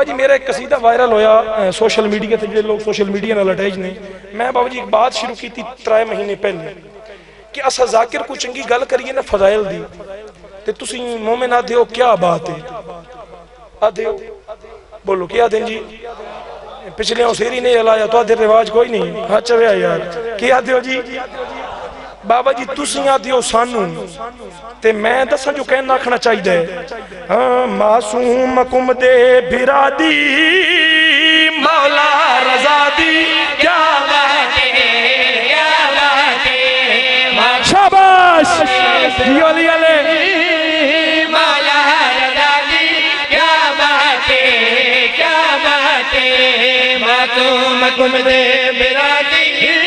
ਬਾਬਾ ਜੀ, ਮੇਰਾ ਇੱਕ ਕਸੀਦਾ ਵਾਇਰਲ ਹੋਇਆ ਸੋਸ਼ਲ ਮੀਡੀਆ ਤੇ ਜਿਹੜੇ ਲੋਕ ਸੋਸ਼ਲ ਮੀਡੀਆ ਨਾਲ ਅਟੈਚ ਨੇ। ਮੈਂ ਬਾਬਾ ਜੀ, ਇੱਕ ਬਾਤ ਸ਼ੁਰੂ ਕੀਤੀ 3 ਮਹੀਨੇ ਪਹਿਲੇ ਕਿ ਅਸਾਂ ਜ਼ਾਕਿਰ ਕੋ ਚੰਗੀ ਗੱਲ ਕਰੀਏ ਨਾ ਫਜ਼ਾਇਲ ਦੀ। ਤੇ ਤੁਸੀਂ ਮੂਮਿਨ ਆਦੇ ਹੋ ਕੀ ਬਾਤ ਹੈ ਆਦੇ ਹੋ ਬੋਲੋ ਕੀ ਆਦੇ ਜੀ? ਪਿਛਲੇ ਉਸੇਰੀ ਨੇ ਹਲਾਇਆ ਤੁਹਾਡੇ ਰਿਵਾਜ ਕੋਈ ਨਹੀਂ। ਹਾਂ ਚਵਿਆ ਯਾਰ। ਕੀ ਆਦੇ ਹੋ ਜੀ? ਬਾਬਾ ਜੀ, ਤੁਸੀਂ ਆਦਿਓ ਸਾਨੂੰ। ਤੇ ਮੈਂ ਦੱਸਾਂ ਜੋ ਕਹਿਣਾ ਆਖਣਾ ਚਾਹੀਦਾ ਹੈ। ਹਾਂ, ਮਾਸੂਮ ਕੁਮ ਦੇ ਬਿਰਾਦੀ, ਮੌਲਾ ਰਜ਼ਾ ਦੀ ਕਿਆ ਬਾਤ ਹੈ ਕਿਆ ਬਾਤ ਹੈ ਸ਼ਾਬਾਸ਼ ਜੀ ਵਾਲੀ ਵਾਲੇ ਮਤੂਮ ਕੁਮ ਦੇ ਬਿਰਾਦੀ।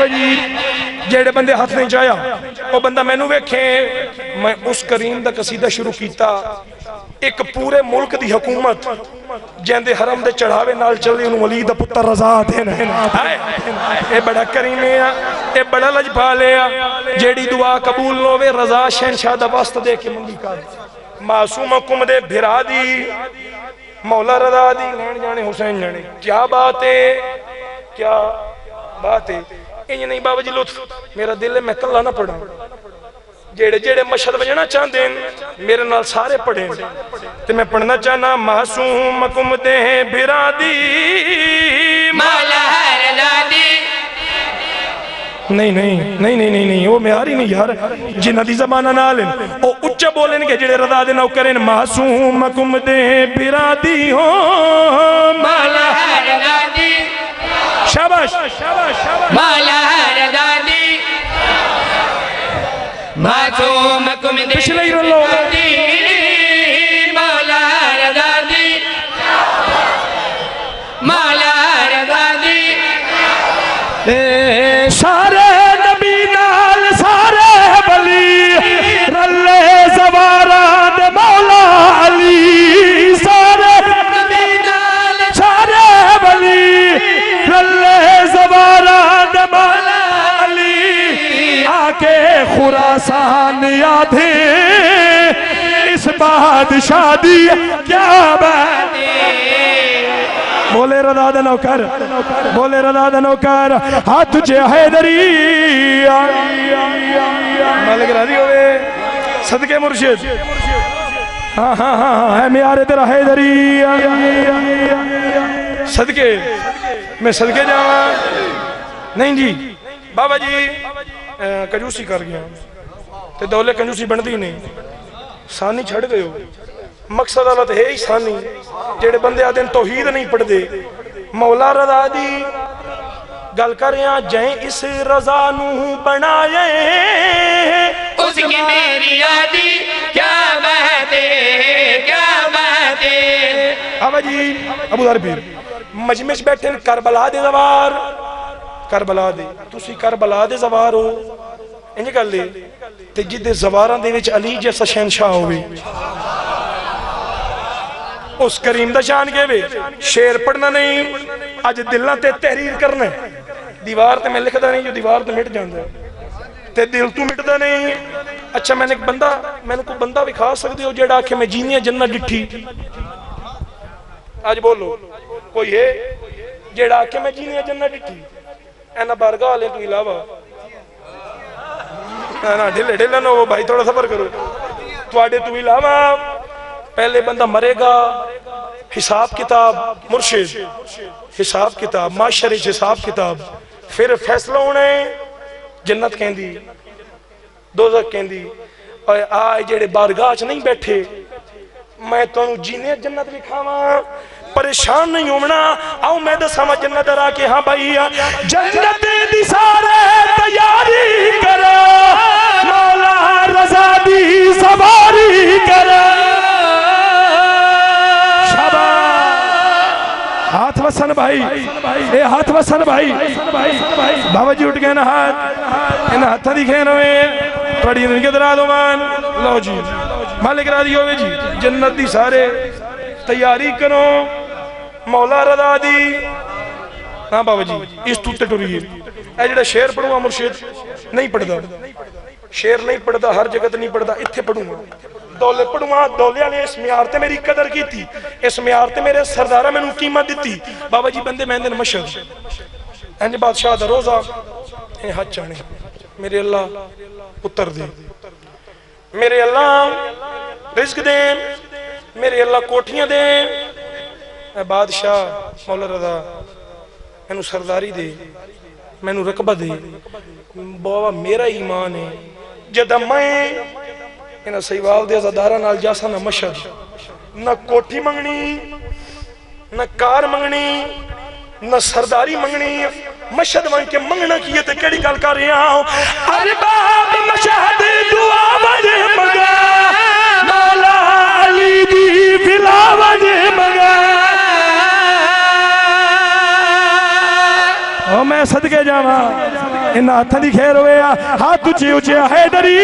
ਬਾਬਾ ਜੀ, ਜਿਹੜੇ ਬੰਦੇ ਹੱਥ ਨਹੀਂ ਚਾਇਆ ਉਹ ਬੰਦਾ ਮੈਨੂੰ ਵੇਖੇ। ਮੈਂ ਉਸ ਕਰੀਮ ਦਾ ਕਸੀਦਾ ਸ਼ੁਰੂ ਕੀਤਾ। ਇੱਕ ਪੂਰੇ ਮੁਲਕ ਦੀ ਹਕੂਮਤ, ਜਿੰਦੇ ਹਰਮ ਦੇ ਚੜਾਵੇ ਨਾਲ ਚੱਲਦੀ, ਉਹਨੂੰ ਵਲੀ ਦਾ ਪੁੱਤਰ ਰਜ਼ਾ ਦੇਣ ਇਹ ਬੜਾ ਕਰੀਮ ਆ, ਇਹ ਬੜਾ ਲਜਪਾਲ ਆ। ਜਿਹੜੀ ਦੁਆ ਕਬੂਲ ਹੋਵੇ, ਰਜ਼ਾ ਸ਼ਹਿਨशाह ਦਾ ਵਸਤ ਦੇ ਕੇ ਮੰਗੀ ਕਰ। ਮਾਸੂਮ ਹੁਕਮ ਦੇ ਭਰਾ ਦੀ, ਮੌਲਾ ਰਜ਼ਾ ਦੀ, ਲੈਣ ਜਾਣੇ ਹੁਸੈਨ ਜਾਣੇ। ਕੀ ਬਾਤ ਹੈ ਕੀ ਬਾਤ ਹੈ یہ نہیں بابا جی لطف میرا دل ہے میں کلا نہ پڑھا جیڑے جیڑے مشہد بجنا چاہتے ہیں میرے نال سارے پڑھیں تو میں پڑھنا چاہنا معصوم کمتے ہیں برادی مولا ہر نادی نہیں نہیں نہیں نہیں نہیں وہ میاری نہیں یار جنہ دی زبانہ نال ہیں او اچھا بولیں کہ جڑے رضا دے نو کریں معصوم کمتے ہیں برادی ہو مولا शाबाश मासूम कुमदे पिछले ही रलो ਖੁਰਾਸਾਨ ਆਧੇ ਇਸ ਬਾਦਸ਼ਾਹ ਦੀ ਕਿਆ ਬਾਤ ਬੋਲੇ ਰਦਾ ਦਾ ਨੌਕਰ ਬੋਲੇ ਰਦਾ ਦਾ ਨੌਕਰ ਹੱਥ 'ਚ ਹੈਦਰੀ ਮਲਕ ਰਾਜ਼ੀ ਹੋਵੇ ਸਦਕੇ ਮੁਰਸ਼ਿਦ ਹਾਂ ਹਾਂ ਹਾਂ ਹਾਂ, ਹੈ ਮਿਆਰੇ ਤੇਰਾ ਹੈਦਰੀ ਸਦਕੇ ਮੈਂ ਸਦਕੇ ਜਾਵਾਂ ਨਹੀਂ ਜੀ ਬਾਬਾ ਜੀ ਅਹ, ਕੰਜੂਸੀ ਕਰ ਗਿਆ ਤੇ ਦੌਲੇ ਕੰਜੂਸੀ ਬਣਦੀ ਨਹੀਂ। ਸਾਨੀ ਛੱਡ ਦਿਓ। ਮਕਸਦ ਵਾਲਾ ਤੇ ਹੈ ਹੀ ਸਾਨੀ ਜਿਹੜੇ ਬੰਦੇ ਆ ਦਿਨ ਤੌਹੀਦ ਨਹੀਂ ਪੜਦੇ ਮੌਲਾ ਰਜ਼ਾ ਦੀ ਗੱਲ ਕਰਿਆ ਜੈ ਇਸ ਰਜ਼ਾ ਨੂੰ ਬਣਾਏ। ਉਸ ਕੀ ਮੇਰੀ ਆਦੀ ਕਿਆ ਬਹਦੇ ਕਿਆ ਬਹਦੇ ਆਵਾ ਜੀ ਅਬੂ ਧਰ ਪੀਰ ਮਜਮੇ ਬੈਠੇ ਨੇ ਕਰਬਲਾ ਦੇ ਜ਼ਵਾਰ। ਕਰਬਲਾ ਦੇ ਤੁਸੀਂ ਕਰਬਲਾ ਦੇ ਜ਼ਵਾਰ ਹੋ। ਇੰਜ ਗੱਲ ਏ। ਤੇ ਜਿਹਦੇ ਜ਼ਵਾਰਾਂ ਦੇ ਵਿੱਚ ਅਲੀ ਜੈਸਾ ਸ਼ਹਿਨशाह ਹੋਵੇ, ਉਸ ਕਰੀਮ ਦਾ ਸ਼ਾਨ ਕਿਵੇਂ ਸ਼ੇਰ ਪੜਨਾ ਨਹੀਂ, ਅੱਜ ਦਿਲਾਂ ਤੇ ਤਹਿਰੀਰ ਕਰਨਾ ਦੀਵਾਰ ਤੇ ਮੈਂ ਲਿਖਦਾ ਨਹੀਂ, ਜੋ ਦੀਵਾਰ ਤੇ ਮਿਟ ਜਾਂਦਾ ਤੇ ਦਿਲ ਤੋਂ ਮਿਟਦਾ ਨਹੀਂ। ਅੱਛਾ, ਮੈਨੂੰ ਇੱਕ ਬੰਦਾ, ਮੈਨੂੰ ਕੋਈ ਬੰਦਾ ਵਿਖਾ ਸਕਦੇ ਹੋ ਜਿਹੜਾ ਆਖੇ, ਮੈਂ ਜੀਨੀਆਂ ਜੰਨਤ ਡਿੱਠੀ? ਅੱਜ ਬੋਲੋ, ਕੋਈ ਹੈ ਜਿਹੜਾ ਆਖੇ, ਮੈਂ ਜੀਨੀਆਂ ਜੰਨਤ ਡਿੱਠੀ? ਇਹਨਾਂ ਬਾਰਗਾ ਵਾਲੇ ਤੋਂ ਇਲਾਵਾ ਨਾ ਨਾ, ਢਿੱਲੇ ਢਿੱਲੇ ਨਾ ਉਹ ਭਾਈ ਥੋੜਾ ਸਬਰ ਕਰੋ। ਤੁਹਾਡੇ ਤੋਂ ਇਲਾਵਾ ਪਹਿਲੇ ਬੰਦਾ ਮਰੇਗਾ। ਹਿਸਾਬ ਕਿਤਾਬ, ਮੁਰਸ਼ਿਦ। ਹਿਸਾਬ ਕਿਤਾਬ, ਮਾਸ਼ਰੇ ਹਿਸਾਬ ਕਿਤਾਬ। ਫਿਰ ਫੈਸਲਾ ਹੋਣਾ ਜੰਨਤ ਕਹਿੰਦੀ, ਦੋਜ਼ਖ ਕਹਿੰਦੀ, ਓਏ, ਆ ਜਿਹੜੇ ਬਾਰਗਾਹ ਚ ਨਹੀਂ ਬੈਠੇ, ਮੈਂ ਤੁਹਾਨੂੰ ਜੀਨੇ ਜੰਨਤ ਵਿਖਾਵਾਂ ਪਰੇਸ਼ਾਨ ਨਹੀਂ ਹੋਣਾ ਆਓ, ਮੈਂ ਦੱਸਾਂ, ਮੈਂ ਜੰਨਤ ਰਾ ਕੇ ਹਾਂ ਭਾਈ ਜੰਨਤ ਦੀ ਸਾਰੇ ਤਿਆਰੀ ਕਰੋ ਮੌਲਾ ਰਜ਼ਾ ਦੀ ਸਵਾਰੀ ਕਰੋ ਸ਼ਾਬਾਸ਼ हाथ वसन भाई ए हाथ वसन भाई बाबा जी उठ गए ना हाथ इन हाथा दी खेन होवे थोड़ी जिंदगी दरा दो मान लो जी मालिक राजी होवे जी जन्नत दी सारे तैयारी करो मौला रजा दी हाँ बाबा जी इस तूते टुरिए ਇਹ ਜਿਹੜਾ ਸ਼ੇਰ ਪੜੂਆ ਮੁਰਸ਼ਿਦ, ਨਹੀਂ ਪੜਦਾ ਸ਼ੇਰ ਨਹੀਂ ਪੜਦਾ ਹਰ ਜਗਤ ਨਹੀਂ ਪੜਦਾ ਇੱਥੇ ਪੜੂੰਗਾ ਦੌਲੇ ਪੜੂਆਂ ਦੌਲੇ ਵਾਲੇ ਇਸ ਮਿਆਰ ਤੇ ਮੇਰੀ ਕਦਰ ਕੀਤੀ। ਇਸ ਮਿਆਰ ਤੇ ਮੇਰੇ ਸਰਦਾਰਾ ਮੈਨੂੰ ਕੀਮਤ ਦਿੱਤੀ। ਬਾਬਾ ਜੀ ਬੰਦੇ ਮਹਿੰਦੇ ਮਸ਼ਹਦ ਇੰਜ ਬਾਦਸ਼ਾਹ ਦਾ ਰੋਜ਼ਾ, ਇਹ ਹੱਥ ਚਾਣੇ ਮੇਰੇ ਅੱਲਾ ਪੁੱਤਰ ਦੇ। ਮੇਰੇ ਅੱਲਾ ਰਿਜ਼ਕ ਦੇ ਮੇਰੇ ਅੱਲਾ ਕੋਠੀਆਂ ਦੇ ਐ ਬਾਦਸ਼ਾਹ ਮੌਲਾ ਰਜ਼ਾ ਮੈਨੂੰ ਸਰਦਾਰੀ ਦੇ। ਮੈਨੂੰ ਰਕਬਾ ਦੇ। ਬਾਬਾ, ਮੇਰਾ ਈਮਾਨ ਹੈ। ਜਦ ਮੈਂ ਇਹਨਾਂ ਸਹੀਵਾਲ ਦੇ ਅਜ਼ਾਦਾਰਾਂ ਨਾਲ ਜਾਸਾਂ, ਨਾ ਮਸ਼ਹਦ ਨਾ ਕੋਠੀ ਮੰਗਣੀ, ਨਾ ਕਾਰ ਮੰਗਣੀ, ਨਾ ਸਰਦਾਰੀ ਮੰਗਣੀ ਮਸ਼ਹਦ ਵਾਂ ਕੇ ਮੰਗਣਾ ਕੀ ਹੈ ਤੇ ਕਿਹੜੀ ਗੱਲ ਕਰ ਰਿਹਾ ਹਾਂ? ਅਰਬਾਬ ਮਸ਼ਹਦ ਦੁਆ ਵਜੇ ਮੰਗਾ ਮੌਲਾ ਅਲੀ ਦੀ ਫਿਲਾ ਵਜੇ ਮੰਗਾ ਓ ਮੈਂ ਸਦਕੇ ਜਾਵਾਂ। ਇਹਨਾਂ ਹੱਥਾਂ ਦੀ ਖੈਰ ਹੋਵੇ ਆ, ਹੱਥ ਉੱਚੇ ਉੱਚੇ ਹੈ ਡਰੀ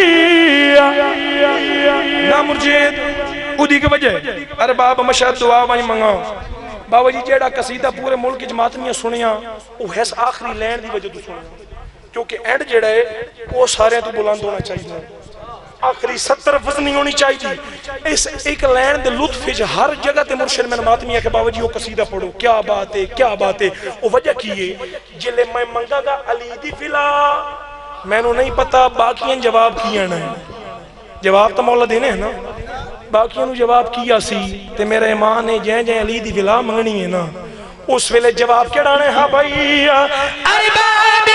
ਨਾ ਮੁਰਜੀਦ ਉਹਦੀ ਕੀ ਵਜ੍ਹਾ ਅਰਬਾਬ ਮਸ਼ਹਦ ਦੁਆ ਵਜੇ ਮੰਗਾ। ਬਾਬਾ ਜੀ, ਜਿਹੜਾ ਕਸੀਦਾ ਪੂਰੇ ਮੁਲਕ ਚ ਮਾਤਮੀਆਂ ਸੁਣਿਆ, ਉਹ ਹੈ ਆਖਰੀ ਲੈਣ ਦੀ ਵਜ੍ਹਾ ਤੋਂ ਸੁਣਿਆ। ਕਿਉਂਕਿ ਐਂਡ ਜਿਹੜਾ ਹੈ, ਉਹ ਸਾਰਿਆਂ ਤੋਂ ਬੁਲੰਦ ਹੋਣਾ ਚਾਹੀਦਾ ਆਖਰੀ 70 ਲਫ਼ਜ਼ ਹੋਣੀ ਚਾਹੀਦੀ। ਇਸ ਇੱਕ ਲੈਣ ਦੇ ਲੁਤਫ ਵਿੱਚ ਹਰ ਜਗ੍ਹਾ ਤੇ ਮੁਰਸ਼ਿਦ ਮੈਨੂੰ ਮਾਤਮੀਆਂ ਕਿ ਬਾਬਾ ਜੀ ਉਹ ਕਸੀਦਾ ਪੜੋ ਕੀ ਬਾਤ ਹੈ ਕੀ ਬਾਤ ਹੈ ਉਹ ਵਜ੍ਹਾ ਕੀ ਹੈ ਜਿਲੇ ਮੈਂ ਮੰਗਾਗਾ ਅਲੀ ਦੀ ਫਿਲਾ। ਮੈਨੂੰ ਨਹੀਂ ਪਤਾ ਬਾਕੀਆਂ ਜਵਾਬ ਕੀ ਆਣਾ ਹੈ ਜਵਾਬ ਤਾਂ ਮੌਲਾ ਦੇਣੇ ਹੈ ਨਾ। ਬਾਕੀਆਂ ਨੂੰ ਜਵਾਬ ਕੀ ਆ ਸੀ? ਤੇ ਮੇਰਾ ਇਮਾਨ ਨੇ ਜੈ ਜੈ ਅਲੀ ਦੀ ਫਿਲਾ ਮੰਗਣੀ ਹੈ ਨਾ। ਉਸ ਵੇਲੇ ਜਵਾਬ ਕਿਹੜਾ ਨੇ? ਹਾਂ ਭਾਈ ਅਰਬਾਬ